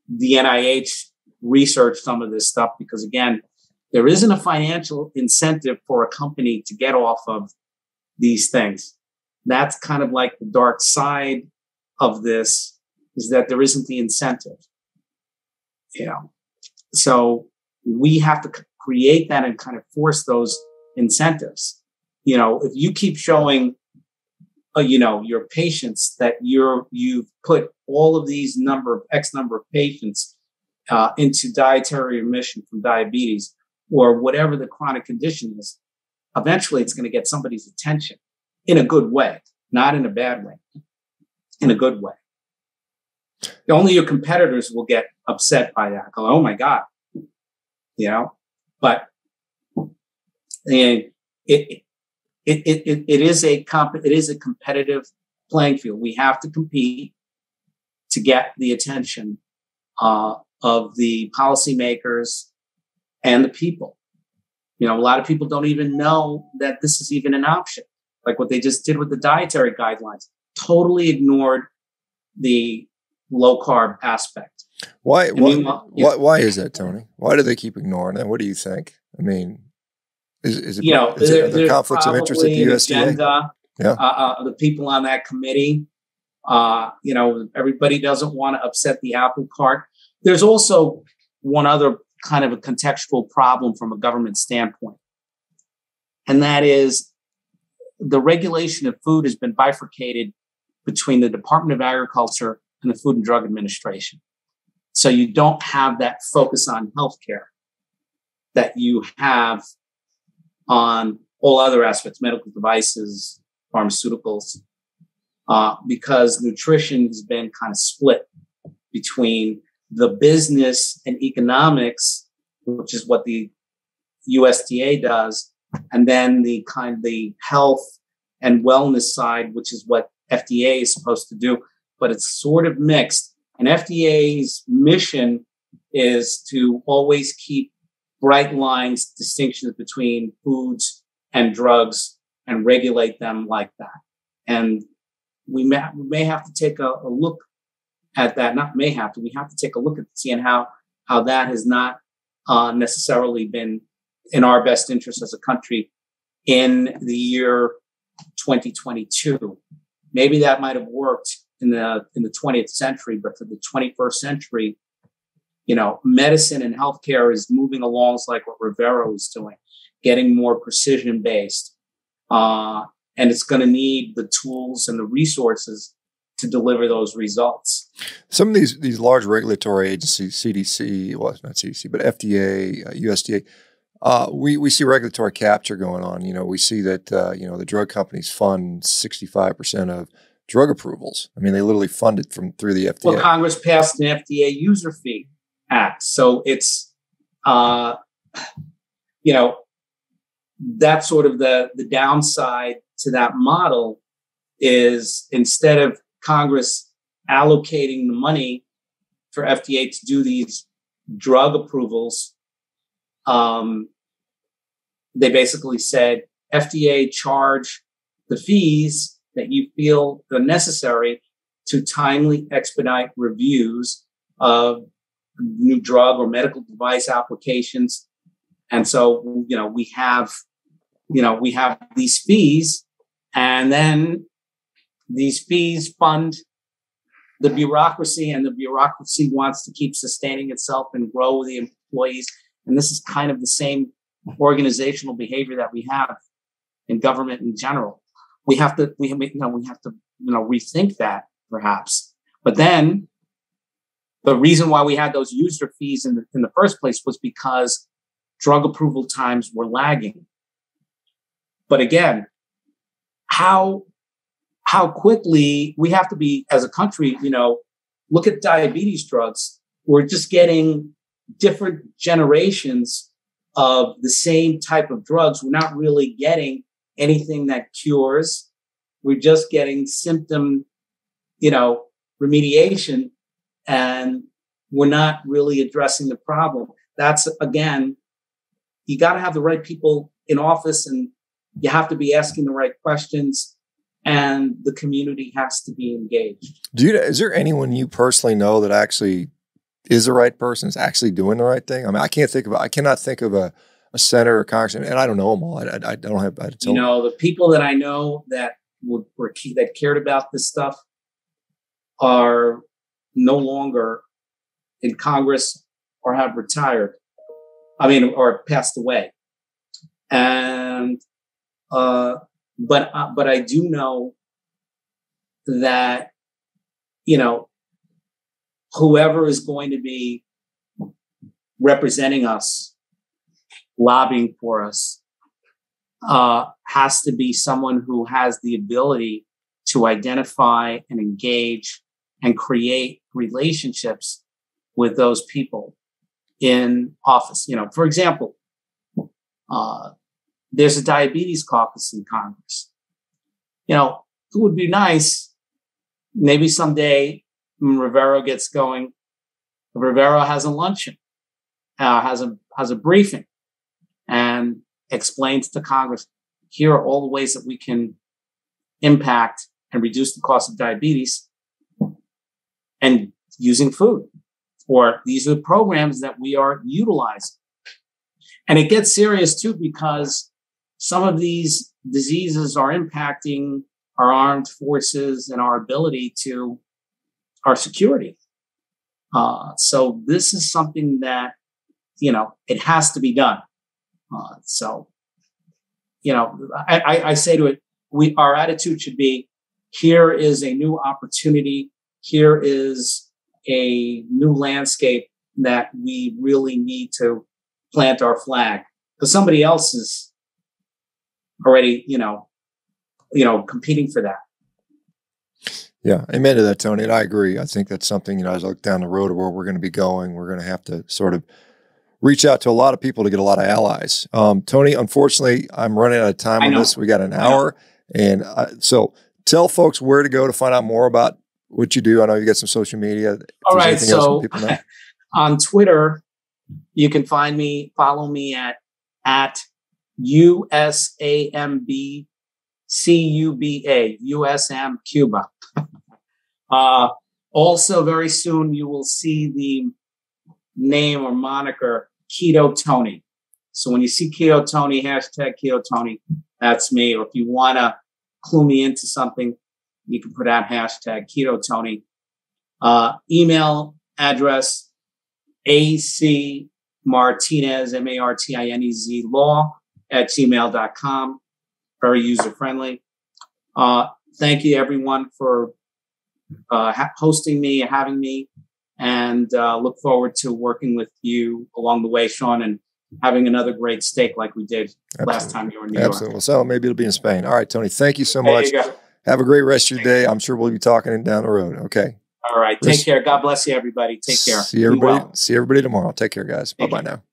the NIH research some of this stuff because again, there isn't a financial incentive for a company to get off of these things. That's kind of like the dark side of this is that there isn't the incentive. You know, so we have to create that and kind of force those incentives. You know, if you keep showing uh, you know your patients that you're you've put all of these number of x number of patients uh, into dietary remission from diabetes or whatever the chronic condition is, eventually it's going to get somebody's attention in a good way, not in a bad way, in a good way. Only your competitors will get upset by that. Go, oh my God, you know. But and it, it, it, it, it is a comp, it is a competitive playing field. We have to compete to get the attention uh, of the policymakers and the people. You know, a lot of people don't even know that this is even an option. Like what they just did with the dietary guidelines, totally ignored the low carb aspect. Why? Why, why, why is that, Tony? Why do they keep ignoring it? What do you think? I mean, is, is it, you know, is there, it the conflicts of interest at the USDA? Agenda, yeah. Uh, uh, the people on that committee, uh, you know, everybody doesn't want to upset the apple cart. There's also one other kind of a contextual problem from a government standpoint, and that is the regulation of food has been bifurcated between the Department of Agriculture and the Food and Drug Administration. So you don't have that focus on healthcare that you have on all other aspects, medical devices, pharmaceuticals, uh, because nutrition has been kind of split between the business and economics, which is what the USDA does, and then the kind of the health and wellness side, which is what FDA is supposed to do, but it's sort of mixed. And FDA's mission is to always keep bright lines, distinctions between foods and drugs and regulate them like that. And we may, may have to take a, a look at that. Not may have to, we have to take a look at seeing how, how that has not uh, necessarily been in our best interest as a country in the year 2022. Maybe that might have worked in the in the 20th century, but for the 21st century, you know, medicine and healthcare is moving along like what Revero is doing, getting more precision based. Uh, and it's going to need the tools and the resources to deliver those results. Some of these these large regulatory agencies, CDC, well, not CDC, but FDA, uh, USDA, uh, we we see regulatory capture going on. You know, we see that uh, you know the drug companies fund sixty five percent of drug approvals. I mean, they literally fund it from through the FDA. Well, Congress passed an FDA user fee act. So it's, uh, you know, that's sort of the, the downside to that model is instead of Congress allocating the money for FDA to do these drug approvals, um, they basically said FDA charge the fees that you feel are necessary to timely expedite reviews of new drug or medical device applications. And so, you know, we have, you know, we have these fees and then these fees fund the bureaucracy and the bureaucracy wants to keep sustaining itself and grow the employees. And this is kind of the same organizational behavior that we have in government in general. We have to, we, you know, we have to, you know, rethink that perhaps. But then the reason why we had those user fees in the, in the first place was because drug approval times were lagging. But again, how how quickly we have to be as a country, you know, look at diabetes drugs. We're just getting different generations of the same type of drugs. We're not really getting anything that cures. We're just getting symptom, you know, remediation and we're not really addressing the problem. That's again, you got to have the right people in office and you have to be asking the right questions and the community has to be engaged. Do you, is there anyone you personally know that actually is the right person, is actually doing the right thing? I mean, I can't think of, I cannot think of a, a senator or congressman, and I don't know them all. I, I, I don't have, I you know, the people that I know that would, were, that cared about this stuff are no longer in Congress or have retired. I mean, or passed away. And, uh, but, uh, but I do know that, you know, whoever is going to be representing us lobbying for us uh, has to be someone who has the ability to identify and engage and create relationships with those people in office. You know, for example, uh, there's a diabetes caucus in Congress. You know, it would be nice, maybe someday Revero gets going, Revero has a luncheon, uh, has a has a briefing, and explains to Congress here are all the ways that we can impact and reduce the cost of diabetes and using food. Or these are the programs that we are utilizing. And it gets serious too because some of these diseases are impacting our armed forces and our ability to our security. Uh, so this is something that you know it has to be done. Uh, so you know, I, I, I say to it, we our attitude should be: here is a new opportunity. Here is a new landscape that we really need to plant our flag because somebody else is already, you know, you know, competing for that. Yeah, amen to that, Tony. And I agree. I think that's something, you know, as I look down the road of where we're going to be going, we're going to have to sort of reach out to a lot of people to get a lot of allies. Um, Tony, unfortunately, I'm running out of time on this. We got an hour. And I, so tell folks where to go to find out more about what you do. I know you got some social media. All right. So on Twitter, you can find me, follow me at, at USAMB CUBA, USM Cuba. uh, also, very soon you will see the name or moniker Keto Tony. So when you see Keto Tony, hashtag Keto Tony, that's me. Or if you want to clue me into something, you can put out hashtag Keto Tony. Uh, email address AC Martinez, M A R T I N E Z law at gmail.com. Very user friendly. Uh, thank you everyone for uh, hosting me, and having me, and uh, look forward to working with you along the way, Shawn, and having another great steak like we did Absolutely. last time you were in New Absolutely. York. So maybe it'll be in Spain. All right, Tony, thank you so much. You Have a great rest of your day. I'm sure we'll be talking down the road. Okay. All right. Take care. God bless you, everybody. Take care. See everybody. Well. See everybody tomorrow. Take care, guys. Bye bye now.